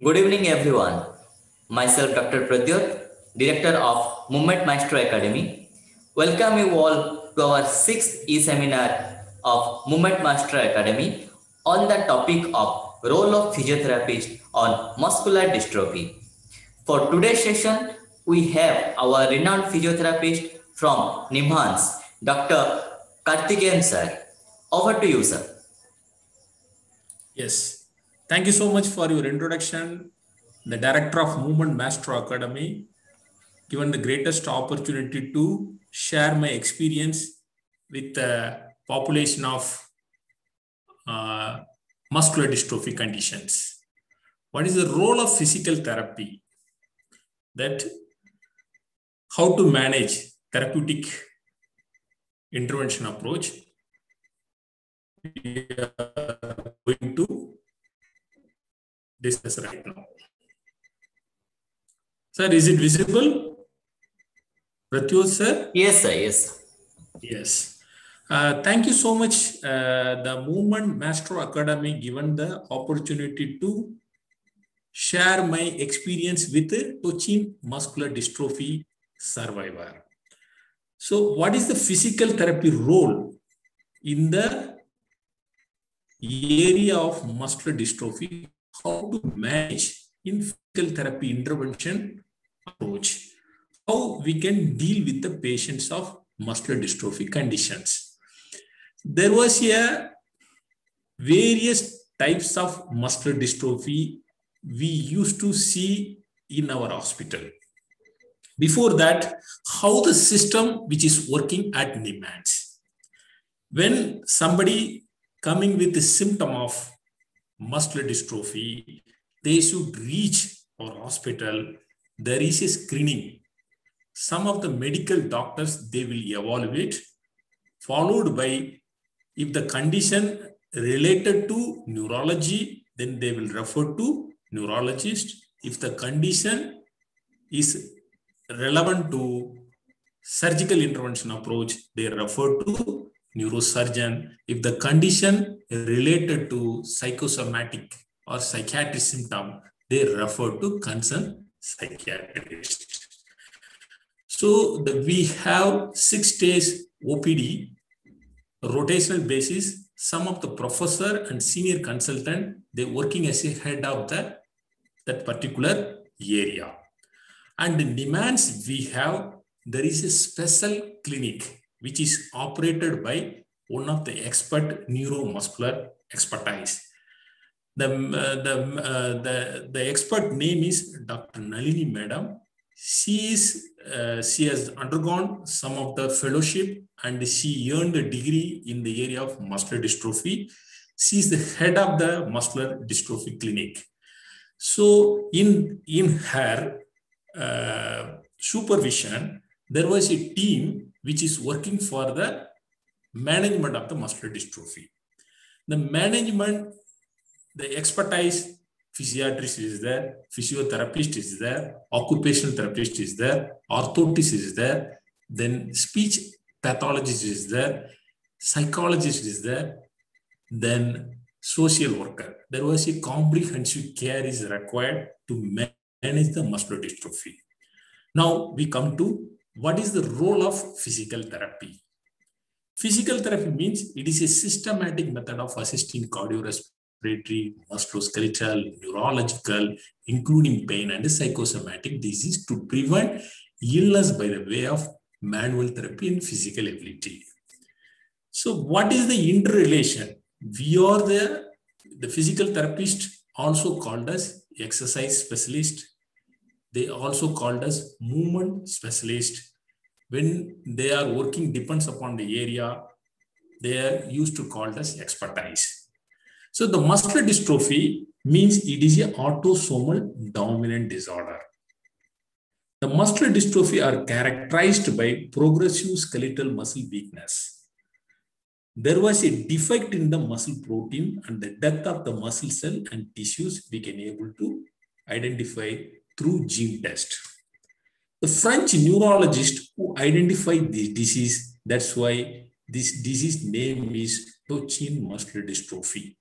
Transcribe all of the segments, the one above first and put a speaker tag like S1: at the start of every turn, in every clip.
S1: Good evening, everyone. Myself, Dr. Pradyot, Director of Movement Maestro Academy. Welcome you all to our sixth e-seminar of Movement Maestro Academy on the topic of role of physiotherapist on muscular dystrophy. For today's session, we have our renowned physiotherapist from NIMHANS, Dr. Karthikeyan sir. Over to you, sir.
S2: Yes. Thank you so much for your introduction. The director of Movement Master Academy, given the greatest opportunity to share my experience with the population of uh, muscular dystrophy conditions. What is the role of physical therapy? That how to manage therapeutic intervention approach. We are going to discuss right now. Sir, is it visible? Pradyot sir?
S1: Yes, sir. Yes.
S2: Yes. Uh, thank you so much, uh, the Movement Master Academy, given the opportunity to share my experience with Duchenne muscular dystrophy survivor. So, what is the physical therapy role in the area of muscular dystrophy? How to manage in physical therapy intervention approach? How we can deal with the patients of muscular dystrophy conditions? There was a various types of muscular dystrophy we used to see in our hospital before that how the system which is working at NIMHANS. When somebody coming with the symptom of muscular dystrophy, they should reach our hospital. There is a screening. Some of the medical doctors, they will evaluate, followed by if the condition related to neurology, then they will refer to neurologist. If the condition is relevant to surgical intervention approach, they refer to neurosurgeon. If the condition related to psychosomatic or psychiatric symptom, they refer to concerned psychiatrist. So the, we have six days OPD, rotational basis. Some of the professor and senior consultant, they working as a head of the, that particular area. And in NIMHANS we have, there is a special clinic which is operated by one of the expert neuromuscular expertise. The, uh, the, uh, the, the expert name is Dr. Nalini Madam. She, is, uh, she has undergone some of the fellowship and she earned a degree in the area of muscular dystrophy. She is the head of the muscular dystrophy clinic. So in, in her uh, supervision, there was a team which is working for the management of the muscular dystrophy. The management, the expertise, physiatrist is there, physiotherapist is there, occupational therapist is there, orthotist is there, then speech pathologist is there, psychologist is there, then social worker. There was a comprehensive care is required to manage the muscular dystrophy. Now we come to what is the role of physical therapy? Physical therapy means it is a systematic method of assisting cardiorespiratory, musculoskeletal, neurological, including pain and psychosomatic disease to prevent illness by the way of manual therapy and physical ability. So what is the interrelation? We are the, the physical therapist also called as exercise specialist. They also called as movement specialist. When they are working depends upon the area they are used to called as expertise. So the muscular dystrophy means it is an autosomal dominant disorder. The muscular dystrophy are characterized by progressive skeletal muscle weakness. There was a defect in the muscle protein and the death of the muscle cell and tissues we can able to identify through gene test the French neurologist who identified this disease, that's why this disease name is Duchenne muscular dystrophy.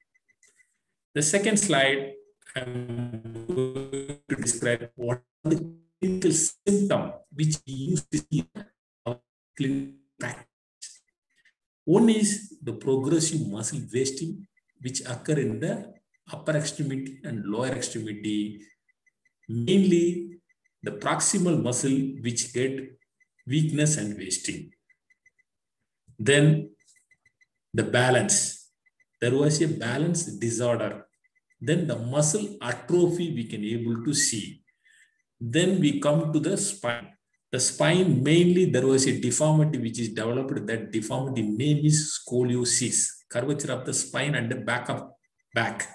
S2: The second slide, I'm going to describe what the clinical symptom which we use to see clinical practice. One is the progressive muscle wasting, which occur in the upper extremity and lower extremity, mainly the proximal muscle which get weakness and wasting. Then the balance. There was a balance disorder. Then the muscle atrophy we can able to see. Then we come to the spine. The spine mainly there was a deformity which is developed. That deformity name is scoliosis, curvature of the spine and the back of back.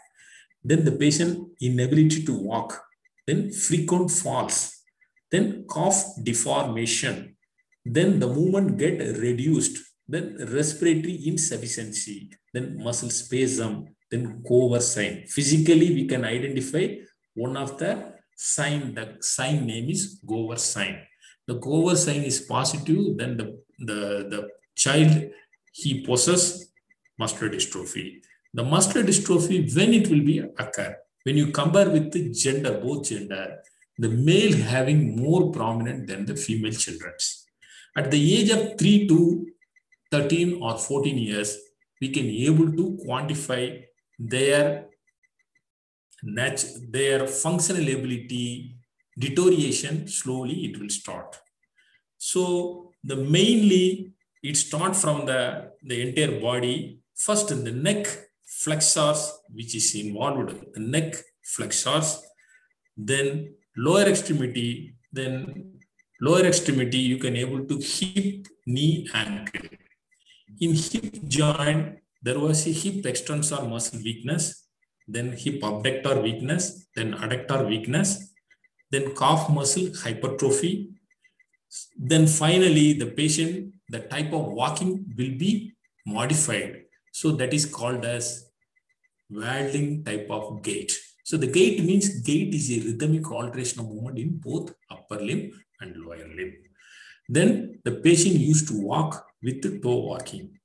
S2: Then the patient inability to walk. Then frequent falls. Then cough deformation. Then the movement get reduced then respiratory insufficiency, then muscle spasm, then Gower sign. Physically, we can identify one of the sign, the sign name is Gower sign. The Gower sign is positive, then the, the, the child, he possesses muscular dystrophy. The muscular dystrophy, when it will be occur? When you compare with the gender, both gender, the male having more prominent than the female children's. At the age of 3 to 13 or 14 years, we can able to quantify their, their functional ability deterioration, slowly it will start. So the mainly, it start from the, the entire body, first in the neck flexors, which is involved, the neck flexors, then lower extremity, then lower extremity, you can able to hip, knee, ankle. In hip joint, there was a hip extensor muscle weakness, then hip abductor weakness, then adductor weakness, then calf muscle hypertrophy. Then finally, the patient, the type of walking will be modified. So that is called as Waddling type of gait. So the gait means gait is a rhythmic alteration of movement in both upper limb and lower limb. Then the patient used to walk with the toe walking.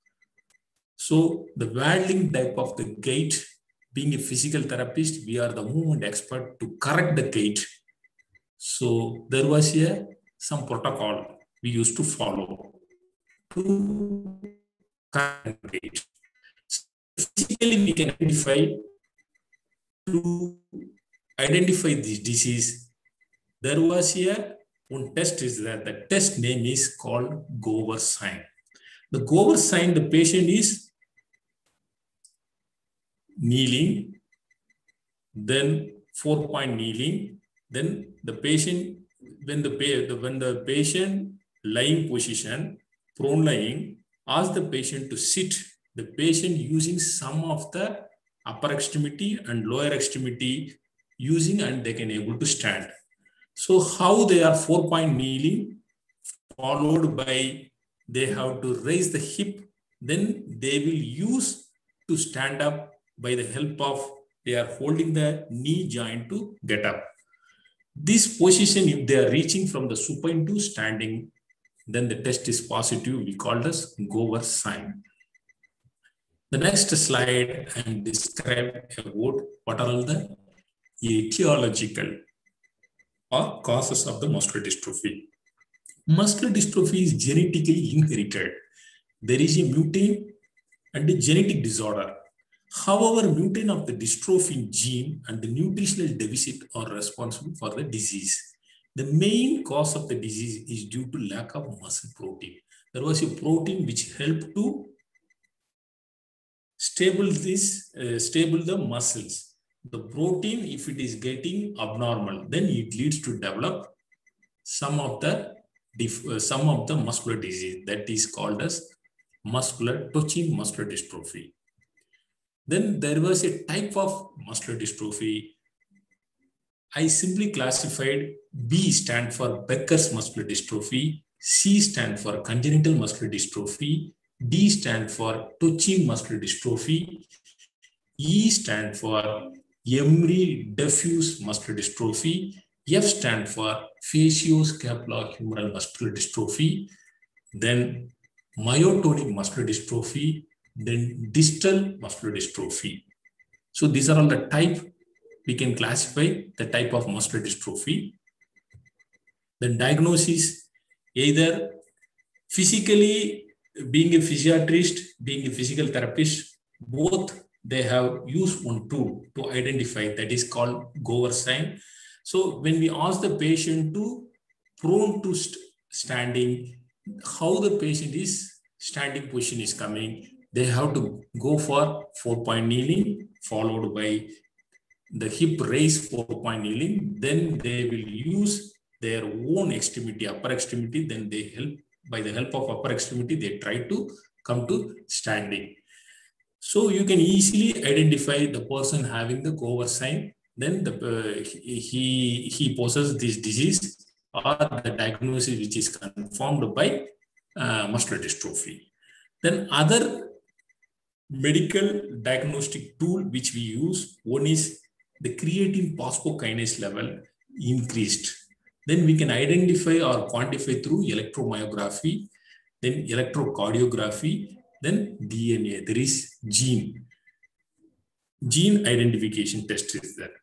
S2: So the Waddling type of the gait, being a physical therapist, we are the movement expert to correct the gait. So there was a some protocol we used to follow to correct the gait. Physically, we can identify to identify this disease. There was here one test is that the test name is called Gower sign. The Gower sign, the patient is kneeling, then four point kneeling, then the patient, when the, when the patient lying position, prone lying, ask the patient to sit, the patient using some of the upper extremity and lower extremity using and they can able to stand. So how they are four point kneeling, followed by they have to raise the hip, then they will use to stand up by the help of they are holding the knee joint to get up. This position, if they are reaching from the supine to standing, then the test is positive. We call this Gower sign. The next slide and describe about what are all the etiological or causes of the muscular dystrophy. Muscular dystrophy is genetically inherited. There is a mutant and a genetic disorder. However, mutant of the dystrophin gene and the nutritional deficit are responsible for the disease. The main cause of the disease is due to lack of muscle protein. There was a protein which helped to stable this, uh, stable the muscles. The protein, if it is getting abnormal, then it leads to develop some of the uh, some of the muscular disease that is called as muscular Duchenne muscular dystrophy. Then there was a type of muscular dystrophy. I simply classified B stand for Becker's muscular dystrophy, C stand for congenital muscular dystrophy, D stand for Duchenne muscular dystrophy, E stand for Emery-Dreifuss muscular dystrophy, F stand for facioscapulohumeral muscular dystrophy, then myotonic muscular dystrophy, then distal muscular dystrophy. So these are all the type we can classify the type of muscular dystrophy. Then diagnosis, either physically being a physiatrist, being a physical therapist, both they have used one tool to identify that is called Gower sign. So when we ask the patient to prone to st standing, how the patient is standing position is coming, they have to go for four point kneeling followed by the hip raise four point kneeling. Then they will use their own extremity, upper extremity. Then they help by the help of upper extremity, they try to come to standing. So you can easily identify the person having the Gower sign. Then the, uh, he, he possesses this disease or the diagnosis which is confirmed by uh, muscular dystrophy. Then other medical diagnostic tool which we use, one is the creatine phosphokinase level increased. Then we can identify or quantify through electromyography, then electrocardiography, then DNA. There is gene. Gene identification test is there.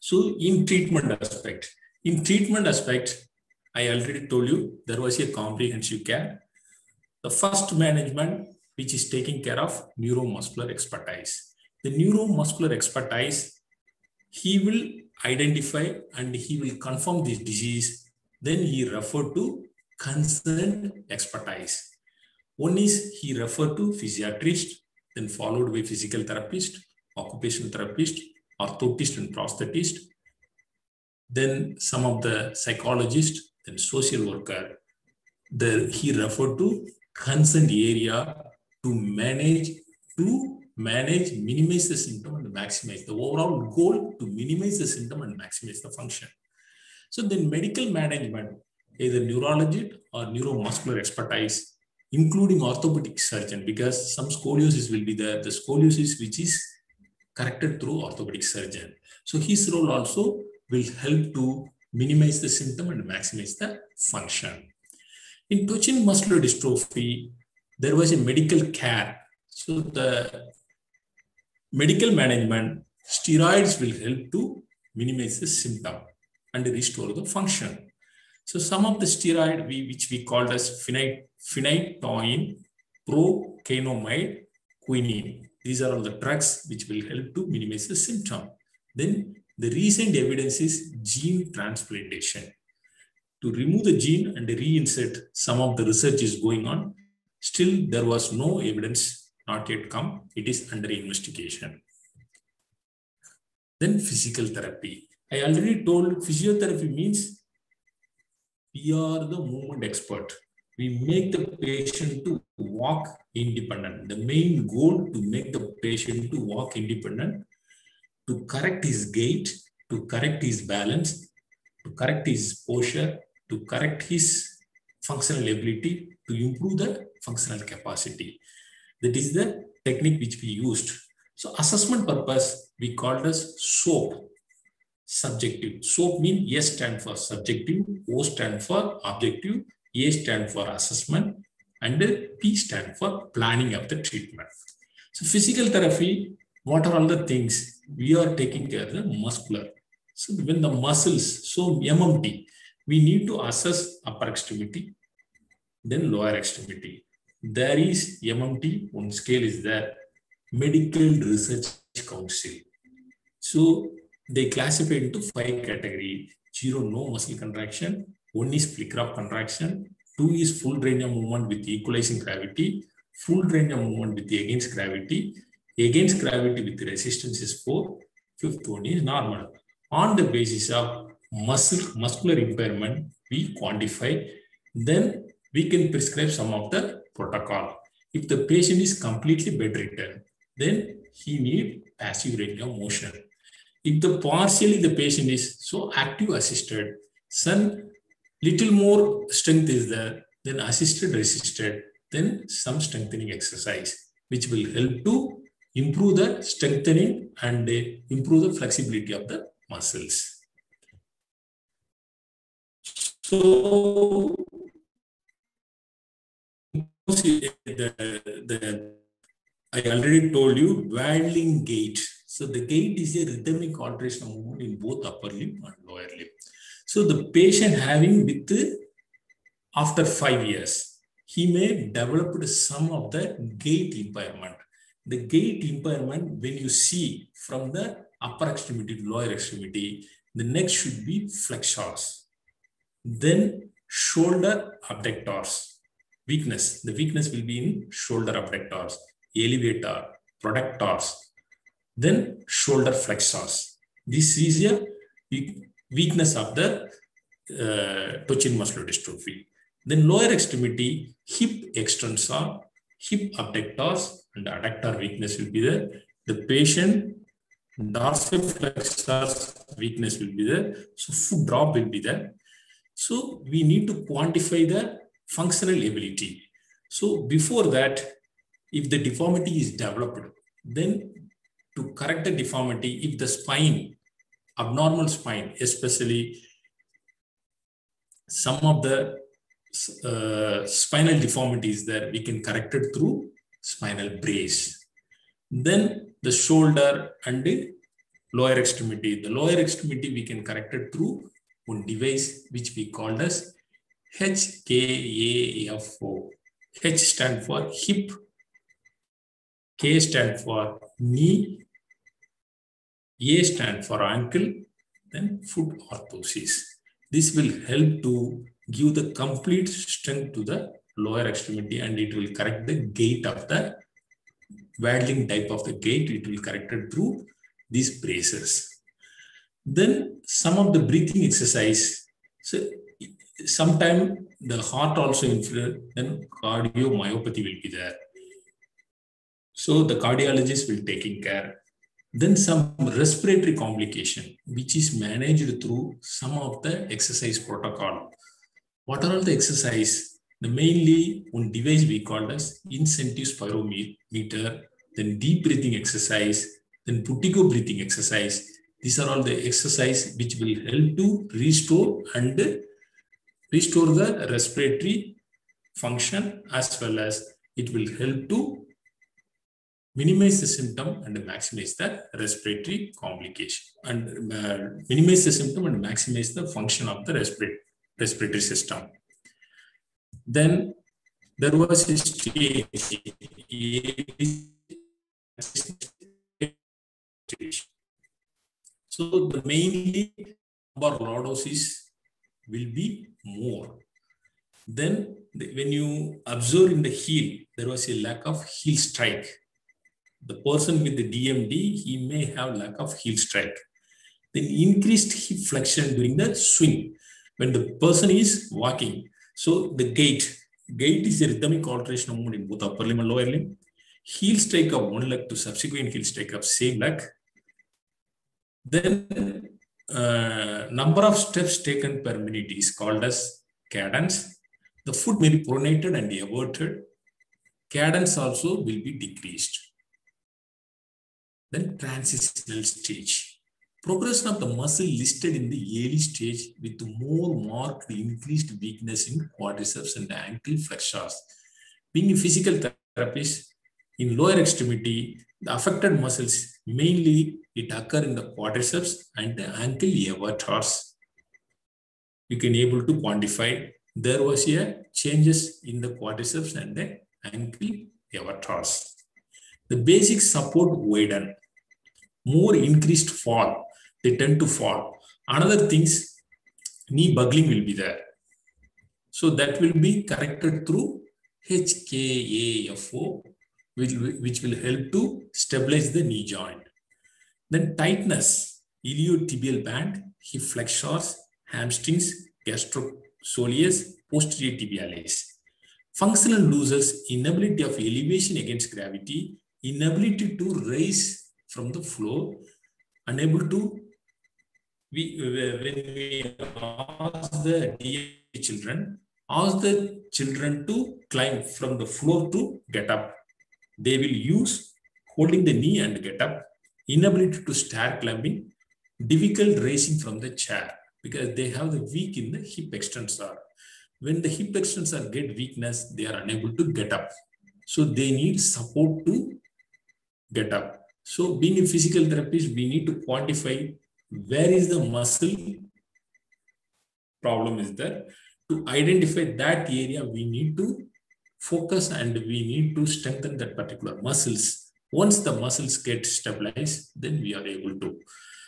S2: So in treatment aspect, in treatment aspect, I already told you there was a comprehensive care. The first management, which is taking care of neuromuscular expertise. The neuromuscular expertise, he will identify and he will confirm this disease. Then he refer to concerned expertise. One is he referred to physiatrist, then followed by physical therapist, occupational therapist, orthotist and prosthetist, then some of the psychologist, then social worker. The, he referred to concerned area to manage, to manage, minimize the symptom and maximize the overall goal to minimize the symptom and maximize the function. So then medical management, either neurologist or neuromuscular expertise, including orthopedic surgeon, because some scoliosis will be there, the scoliosis which is corrected through orthopedic surgeon. So his role also will help to minimize the symptom and maximize the function. In Duchenne muscular dystrophy, there was a medical care. So the medical management, steroids will help to minimize the symptom and restore the function. So some of the steroid we, which we called as phenytoin, phenytoin, procainamide, quinine. These are all the drugs which will help to minimize the symptom. Then the recent evidence is gene transplantation. To remove the gene and reinsert, some of the research is going on. Still, there was no evidence not yet come. It is under investigation. Then physical therapy. I already told physiotherapy means we are the movement expert. We make the patient to walk independent. The main goal to make the patient to walk independent, to correct his gait, to correct his balance, to correct his posture, to correct his functional ability, to improve the functional capacity. That is the technique which we used. So assessment purpose, we called as SOAP, subjective. SOAP means S stand for subjective, O stand for objective, A stand for assessment, and P stand for planning of the treatment. So physical therapy, what are all the things? We are taking care of the muscular. So when the muscles, so MMT, we need to assess upper extremity, then lower extremity. There is MMT, one scale is there, Medical Research Council. So they classify into five category. Zero, no muscle contraction. One is flicker of contraction. Two is full range of movement with equalizing gravity. Full range of movement with against gravity. Against gravity with resistance is four. Fifth one is normal. On the basis of muscle muscular impairment, we quantify. Then we can prescribe some of the protocol. If the patient is completely bedridden, then he need passive of motion. If the partially the patient is so active assisted, some little more strength is there, then assisted resisted, then some strengthening exercise, which will help to improve the strengthening and uh, improve the flexibility of the muscles. So the, the I already told you waddling gait. So the gait is a rhythmic alteration of movement in both upper limb and lower limb. So the patient having with after five years, he may develop some of the gait impairment. The gait impairment, when you see from the upper extremity to lower extremity, the neck should be flexors. Then shoulder abductors. Weakness. The weakness will be in shoulder abductors, elevator, protractors, then shoulder flexors. This is a weakness of the uh, Duchenne muscular dystrophy. Then lower extremity, hip extensor, hip abductors, and adductor weakness will be there. The patient dorsiflexors weakness will be there. So foot drop will be there. So we need to quantify the functional ability. So before that, if the deformity is developed, then to correct the deformity, if the spine, abnormal spine, especially some of the uh, spinal deformities there, we can correct it through spinal brace. Then the shoulder and the lower extremity. The lower extremity we can correct it through one device which we called as HKAFO. H stand for hip, K stand for knee, A stand for ankle, then foot orthosis. This will help to give the complete strength to the lower extremity and it will correct the gait of the waddling type of the gait. It will correct it through these braces. Then some of the breathing exercise. So sometime the heart also influence, then cardiomyopathy will be there. So the cardiologist will taking care. Then some respiratory complication, which is managed through some of the exercise protocol. What are all the exercise? The mainly one device we call as incentive spirometer, then deep breathing exercise, then Buteyko breathing exercise. These are all the exercise which will help to restore and restore the respiratory function as well as it will help to minimize the symptom and maximize the respiratory complication and uh, minimize the symptom and maximize the function of the respiratory, respiratory system. Then there was a so the mainly lumbar lordosis will be more. Then the, when you observe in the heel, there was a lack of heel strike. The person with the DMD, he may have lack of heel strike. Then increased hip flexion during the swing when the person is walking. So the gait, gait is a rhythmic alteration of movement in both upper limb and lower limb. Heel strike of one leg to subsequent heel strike of same leg. Then uh, number of steps taken per minute is called as cadence. The foot may be pronated and everted. Cadence also will be decreased. Then transitional stage. Progression of the muscle listed in the early stage with more marked increased weakness in quadriceps and ankle flexors. Being a physical therapist, in lower extremity, the affected muscles mainly it occur in the quadriceps and the ankle evertors. You can able to quantify there was a changes in the quadriceps and the ankle evertors. The basic support widen, more increased fall, they tend to fall. Another things, knee buckling will be there. So that will be corrected through HKAFO, which, which will help to stabilize the knee joint. Then tightness, iliotibial band, hip flexors, hamstrings, gastrosoleus, posterior tibialis. Functional losers, inability of elevation against gravity, inability to raise from the floor, unable to, we, when we ask the DA children, ask the children to climb from the floor to get up. They will use holding the knee and get up inability to start climbing, difficult raising from the chair because they have the weak in the hip extensor. When the hip extensor get weakness, they are unable to get up. So they need support to get up. So being a physical therapist, we need to quantify where is the muscle problem is there. To identify that area, we need to focus and we need to strengthen that particular muscles. Once the muscles get stabilized, then we are able to.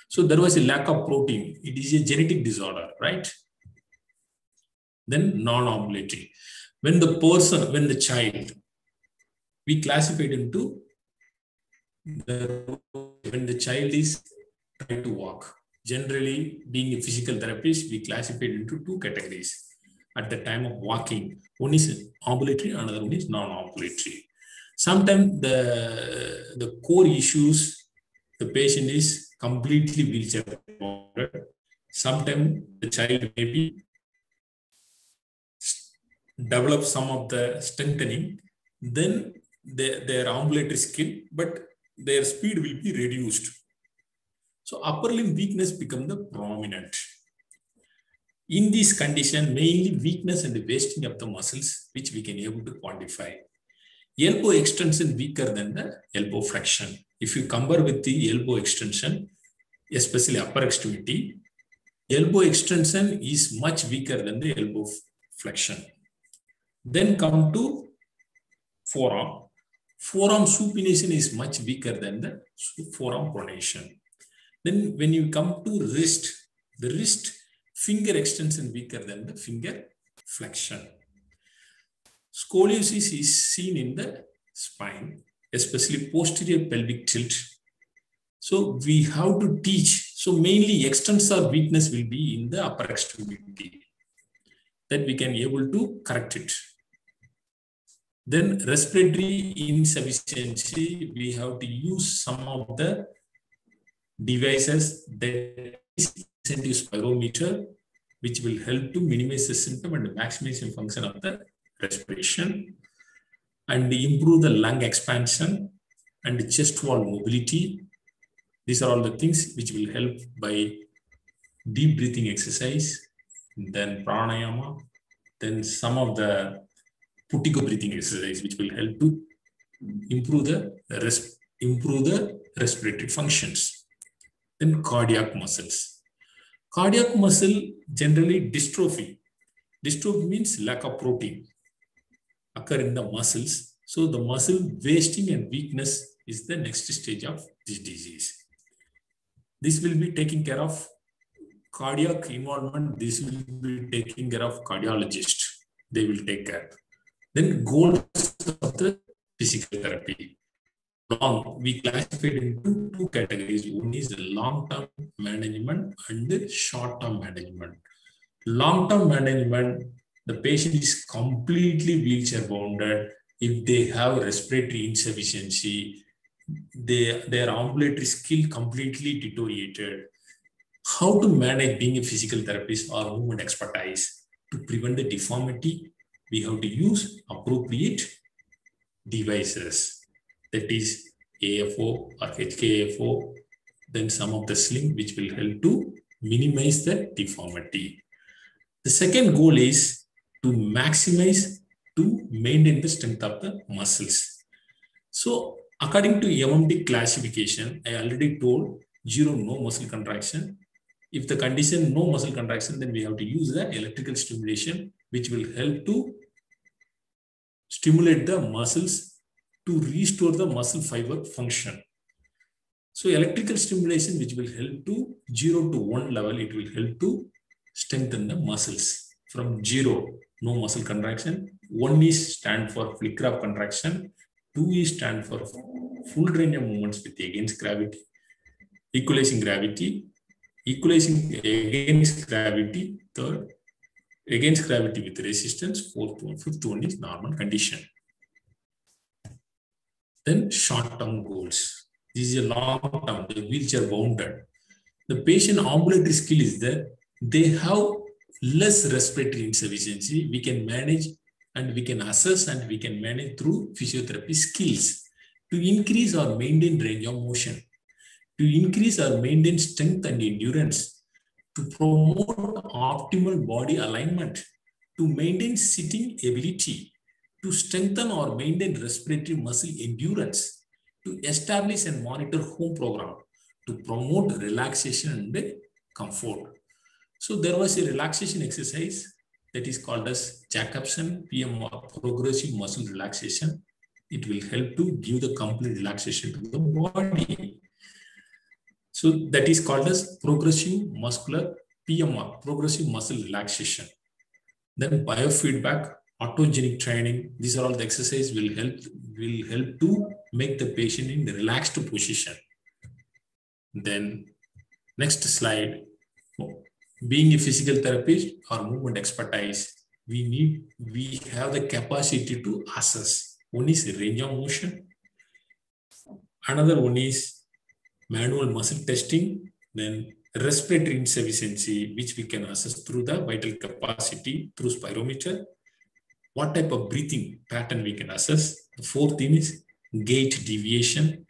S2: So there was a lack of protein. It is a genetic disorder, right? Then non-ambulatory. When the person, when the child, we classified into the, when the child is trying to walk. Generally, being a physical therapist, we classify it into two categories. At the time of walking, one is ambulatory, another one is non-ambulatory. Sometimes the, the core issues, the patient is completely wheelchair bound. Sometimes the child may be develop some of the strengthening, then their, their ambulatory skill, but their speed will be reduced. So upper limb weakness become the prominent. In this condition, mainly weakness and the wasting of the muscles, which we can able to quantify. Elbow extension weaker than the elbow flexion. If you compare with the elbow extension, especially upper extremity, elbow extension is much weaker than the elbow flexion. Then come to forearm. Forearm supination is much weaker than the forearm pronation. Then when you come to wrist, the wrist finger extension weaker than the finger flexion. Scoliosis is seen in the spine, especially posterior pelvic tilt. So we have to teach. So mainly extensor weakness will be in the upper extremity that we can able to correct it. Then respiratory insufficiency, we have to use some of the devices that is incentive spirometer, which will help to minimize the symptom and maximize the function of the respiration and improve the lung expansion and chest wall mobility. These are all the things which will help by deep breathing exercise, then pranayama, then some of the Buteyko breathing exercise, which will help to improve the improve the respiratory functions. Then cardiac muscles. Cardiac muscle generally dystrophy. Dystrophy means lack of protein occur in the muscles. So the muscle wasting and weakness is the next stage of this disease. This will be taken care of cardiac involvement. This will be taken care of cardiologist. They will take care. Then goals of the physical therapy. Long, we classified into two categories. One is the long-term management and the short-term management. Long-term management, the patient is completely wheelchair bounded. If they have respiratory insufficiency, they, their ambulatory skill completely deteriorated. How to manage being a physical therapist or movement expertise to prevent the deformity we have to use appropriate devices that is AFO or HKAFO, then some of the sling which will help to minimize the deformity. The second goal is to maximize to maintain the strength of the muscles. So according to MMT classification, I already told zero no muscle contraction. If the condition no muscle contraction, then we have to use the electrical stimulation, which will help to stimulate the muscles to restore the muscle fiber function. So electrical stimulation, which will help to zero to one level, it will help to strengthen the muscles from zero, no muscle contraction. One is stand for flicker of contraction. Two is stand for full range of movements with against gravity, equalizing gravity, equalizing against gravity. Third, against gravity with resistance. Fourth one, fifth one is normal condition. Then short-term goals. This is a long-term, the wheelchair bounded. The patient ambulatory skill is there. they have less respiratory insufficiency. We can manage and we can assess and we can manage through physiotherapy skills to increase or maintain range of motion, to increase or maintain strength and endurance, to promote optimal body alignment, to maintain sitting ability, to strengthen or maintain respiratory muscle endurance, to establish and monitor home program to promote relaxation and comfort. So there was a relaxation exercise that is called as Jacobson PMR, progressive muscle relaxation. It will help to give the complete relaxation to the body. So that is called as progressive muscular PMR, progressive muscle relaxation. Then biofeedback, autogenic training. These are all the exercises will help will help to make the patient in the relaxed position. Then next slide. Being a physical therapist or movement expertise, we need we have the capacity to assess. One is range of motion. Another one is manual muscle testing. Then respiratory insufficiency, which we can assess through the vital capacity through spirometer. What type of breathing pattern we can assess. The fourth thing is gait deviation,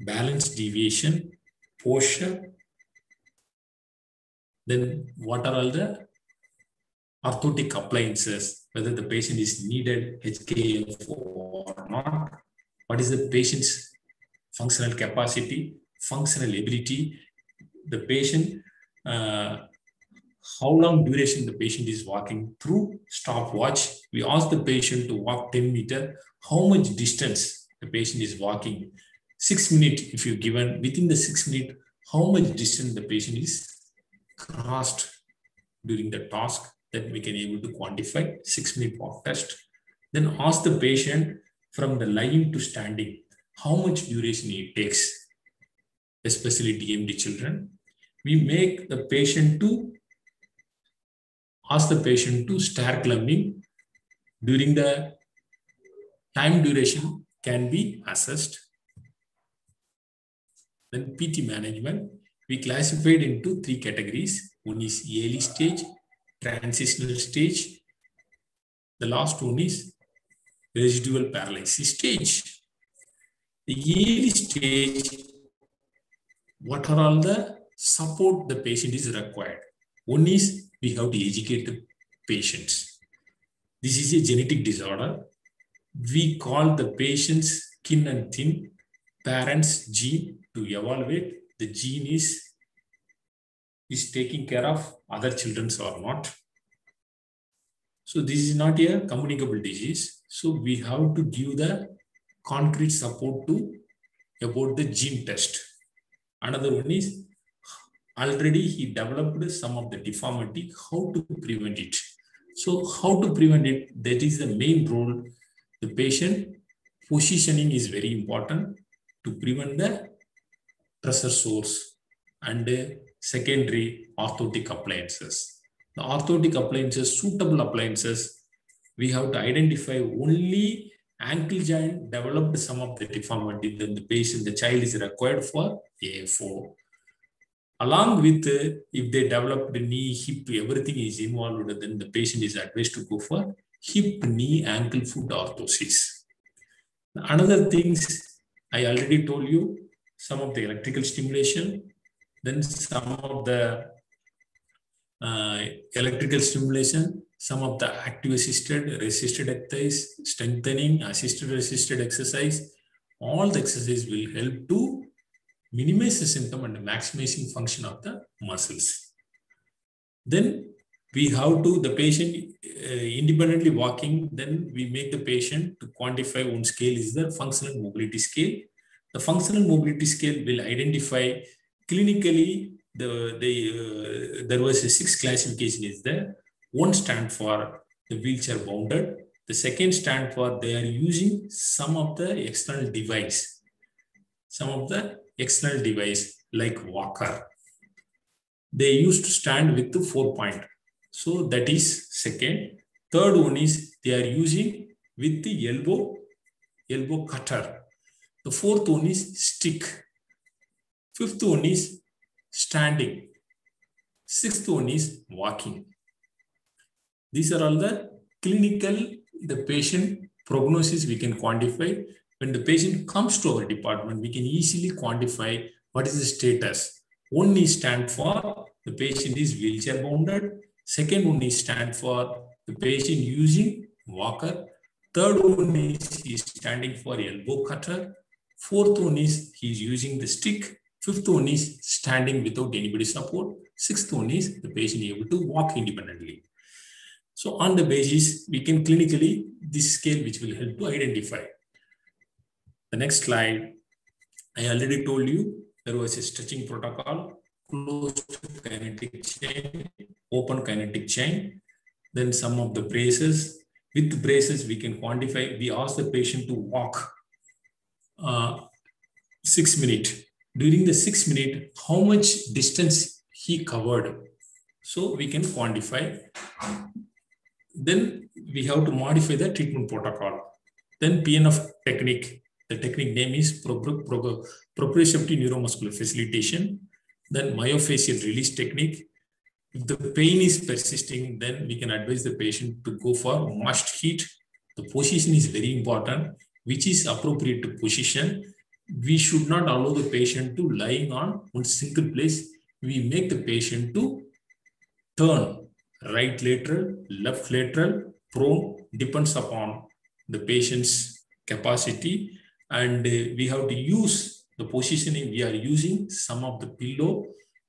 S2: balance deviation, posture. Then what are all the orthotic appliances, whether the patient is needed HKF or not. What is the patient's functional capacity, functional ability, the patient, uh, how long duration the patient is walking through stopwatch. We ask the patient to walk 10 meter, how much distance the patient is walking. Six minutes, if you given within the six minute, how much distance the patient is crossed during the task that we can able to quantify six minute walk test. Then ask the patient from the lying to standing, how much duration it takes, especially DMD children. We make the patient to ask the patient to start climbing during the time duration can be assessed. Then PT management, we classified into three categories. One is early stage, transitional stage. The last one is residual paralysis stage. The early stage, what are all the support the patient is required? One is we have to educate the patients. This is a genetic disorder. We call the patient's skin and thin parents gene to evaluate the gene is, is taking care of other children or not. So this is not a communicable disease. So we have to give the concrete support to about the gene test. Another one is already he developed some of the deformity, how to prevent it. So how to prevent it, that is the main role. The patient positioning is very important to prevent the pressure source and secondary orthotic appliances. The orthotic appliances, suitable appliances, we have to identify only ankle joint developed some of the deformity, then the patient, the child is required for AFO. Along with, if they develop the knee, hip, everything is involved, then the patient is advised to go for hip, knee, ankle, foot orthosis. Another things I already told you, some of the electrical stimulation, then some of the uh, electrical stimulation, some of the active assisted, resisted exercise, strengthening, assisted resisted exercise, all the exercise will help to minimize the symptom and maximizing function of the muscles. Then we have to, the patient uh, independently walking, then we make the patient to quantify one scale is the functional mobility scale. The functional mobility scale will identify clinically the, the uh, there was a six classification is there. One stand for the wheelchair bounded. The second stand for they are using some of the external device, some of the external device like walker. They used to stand with the four point. So that is second. Third one is they are using with the elbow, elbow cutter. The fourth one is stick. Fifth one is standing. Sixth one is walking. These are all the clinical, the patient prognosis we can quantify. When the patient comes to our department, we can easily quantify what is the status. One is stand for the patient is wheelchair bounded. Second one is stand for the patient using walker. Third one is, is standing for elbow cutter. Fourth one is he's using the stick. Fifth one is standing without anybody support. Sixth one is the patient able to walk independently. So on the basis, we can clinically this scale which will help to identify. The next slide, I already told you there was a stretching protocol, closed kinetic chain, open kinetic chain, then some of the braces. With braces, we can quantify, we ask the patient to walk uh, six minutes. During the six minute, how much distance he covered. So we can quantify. Then we have to modify the treatment protocol. Then PNF technique. The technique name is proprioceptive neuromuscular facilitation. Then myofascial release technique. If the pain is persisting, then we can advise the patient to go for moist heat. The position is very important, which is appropriate to position. We should not allow the patient to lying on one single place. We make the patient to turn right lateral, left lateral, prone, depends upon the patient's capacity. And uh, we have to use the positioning. We are using some of the pillow,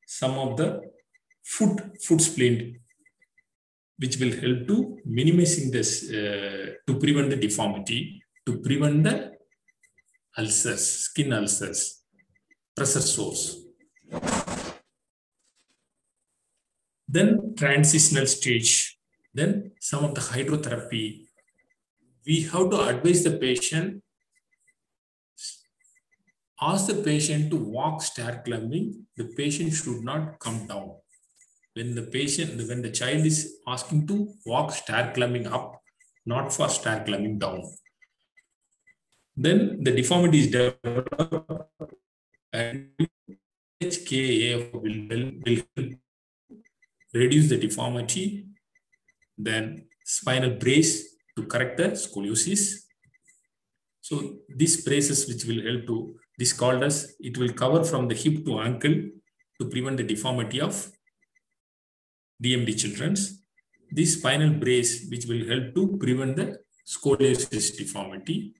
S2: some of the foot, foot splint, which will help to minimizing this, uh, to prevent the deformity, to prevent the ulcers, skin ulcers, pressure sores. Then transitional stage, then some of the hydrotherapy. We have to advise the patient, ask the patient to walk stair climbing. The patient should not come down. When the patient, when the child is asking to walk stair climbing up, not for stair climbing down. Then the deformity is developed and HKA will, will reduce the deformity, then spinal brace to correct the scoliosis. So these braces which will help to, this called as, it will cover from the hip to ankle to prevent the deformity of DMD children's. This spinal brace which will help to prevent the scoliosis deformity.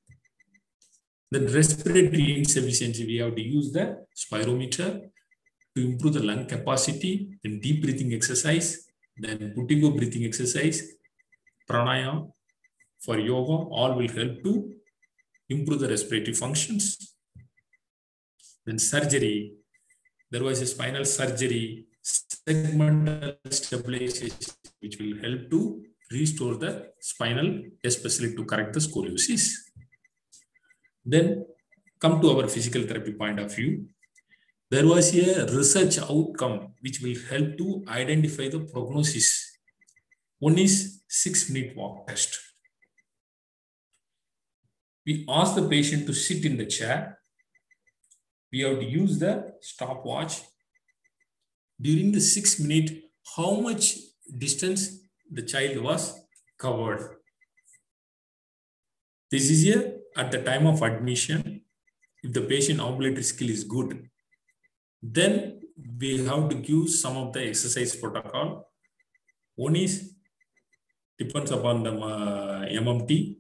S2: Then respiratory insufficiency, we have to use the spirometer to improve the lung capacity, then deep breathing exercise, then Buteyko breathing exercise, pranayama for yoga, all will help to improve the respiratory functions. Then surgery, there was a spinal surgery, segmental stabilization, which will help to restore the spinal, especially to correct the scoliosis. Then come to our physical therapy point of view there was a research outcome which will help to identify the prognosis. One is six minute walk test. We ask the patient to sit in the chair. We have to use the stopwatch. During the six minute, how much distance the child was covered. This is here at the time of admission. If the patient ambulatory skill is good, then we have to give some of the exercise protocol. One is depends upon the uh, MMT.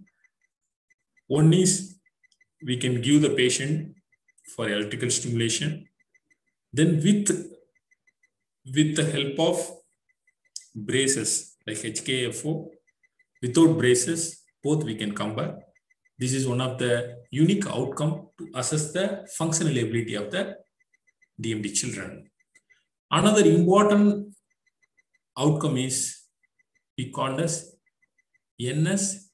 S2: One is we can give the patient for electrical stimulation. Then with, with the help of braces like HKFO, without braces, both we can combine. This is one of the unique outcome to assess the functional ability of the DMD children. Another important outcome is we call as NS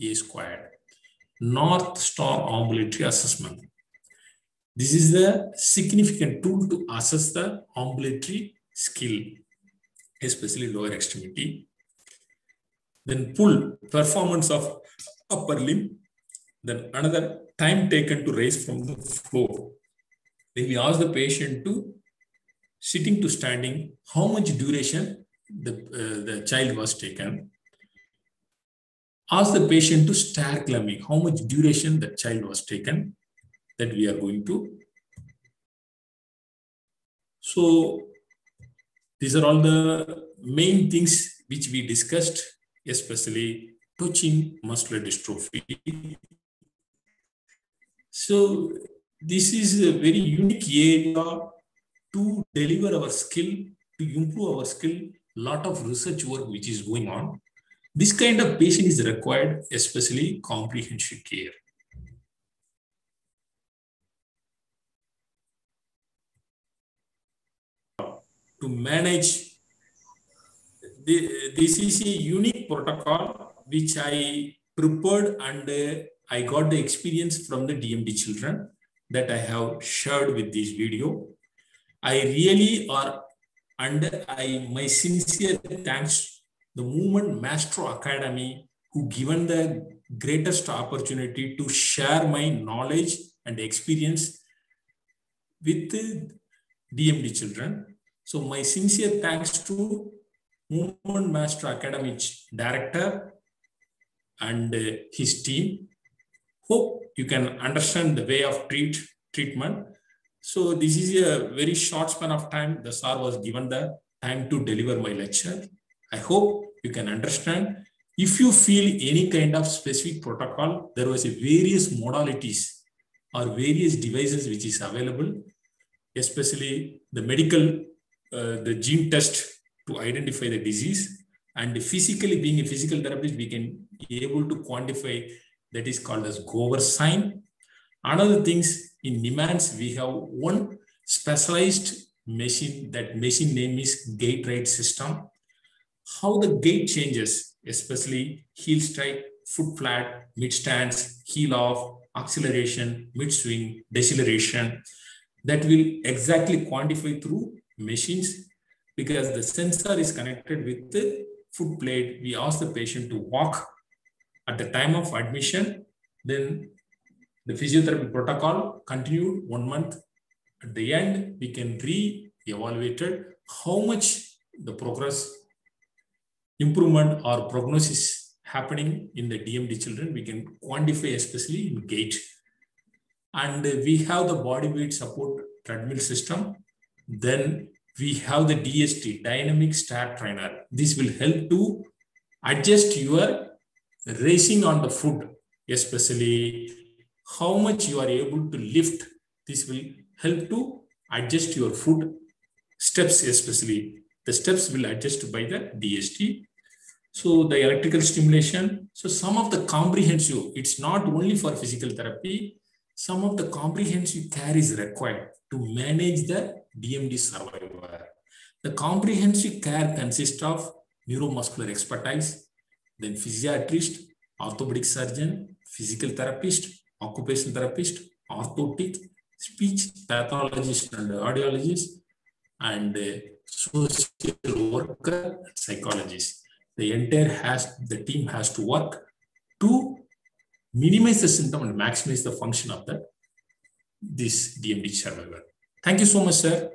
S2: A squared, North Star Ambulatory Assessment. This is the significant tool to assess the ambulatory skill, especially lower extremity. Then pull, performance of upper limb. Then another time taken to raise from the floor. Then we ask the patient to sitting to standing, how much duration the, uh, the child was taken. Ask the patient to stair climbing, how much duration the child was taken that we are going to. So these are all the main things which we discussed, especially touching muscular dystrophy So this is a very unique area to deliver our skill, to improve our skill, lot of research work which is going on. This kind of patient is required, especially comprehensive care. To manage, the, this is a unique protocol which I prepared and uh, I got the experience from the DMD children that I have shared with this video. I really are and I my sincere thanks the Movement Maestro Academy who given the greatest opportunity to share my knowledge and experience with DMD children. So my sincere thanks to Movement Maestro Academy director and uh, his team. Hope you can understand the way of treat treatment. So this is a very short span of time. The SAR was given the time to deliver my lecture. I hope you can understand. If you feel any kind of specific protocol, there was a various modalities or various devices which is available, especially the medical, Uh, the gene test to identify the disease. And physically, being a physical therapist, we can be able to quantify that is called as Gower sign. Another things in NIMHANS, we have one specialized machine. That machine name is GAITRite system. How the gait changes, especially heel strike, foot flat, mid stance, heel off, acceleration, mid swing, deceleration, that will exactly quantify through machines because the sensor is connected with the foot plate. We ask the patient to walk at the time of admission, then the physiotherapy protocol continued one month. At the end, we can re-evaluate how much the progress, improvement or prognosis happening in the DMD children. We can quantify especially in gait. And we have the body weight support treadmill system. Then we have the DST, dynamic Start trainer. This will help to adjust your racing on the foot, especially how much you are able to lift. This will help to adjust your foot steps, especially. The steps will adjust by the DST. So the electrical stimulation. So some of the comprehensive, it's not only for physical therapy, some of the comprehensive care is required to manage the DMD survivor. The comprehensive care consists of neuromuscular expertise, then physiatrist, orthopedic surgeon, physical therapist, occupational therapist, orthotic, speech pathologist and audiologist, and uh, social worker, psychologist. The entire has the team has to work to minimize the symptom and maximize the function of the this DMD survivor. Thank you so much, sir.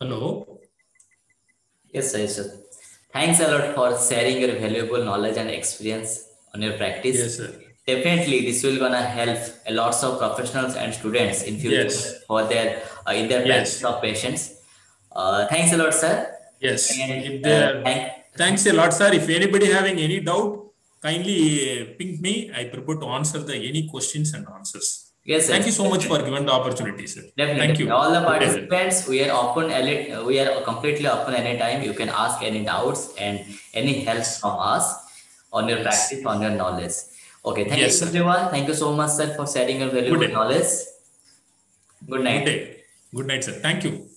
S2: Hello.
S1: Yes, sir. Yes, sir. Thanks a lot for sharing your valuable knowledge and experience on your practice.
S2: Yes, sir.
S1: Definitely, this will gonna help a lots of professionals and students in future
S2: Yes.
S1: for their uh, in their
S2: Yes.
S1: practice of patients. Uh, thanks a lot, sir.
S2: Yes.
S1: And,
S2: If
S1: uh, thank,
S2: thanks a lot, sir. If anybody having any doubt, kindly uh, ping me. I prepare to answer the any questions and answers.
S1: Yes, sir.
S2: Thank you so much for giving the opportunity, sir.
S1: Definitely.
S2: Thank you.
S1: All the
S2: Good
S1: participants, we are open. Uh, we are completely open anytime. You can ask any doubts and any help from us on your practice, on your knowledge. Okay. Thank
S2: Yes,
S1: you,
S2: sir.
S1: everyone. Thank you so much, sir, for sharing your valuable
S2: day.
S1: knowledge. Good night.
S2: Good day. Good night, sir. Thank you.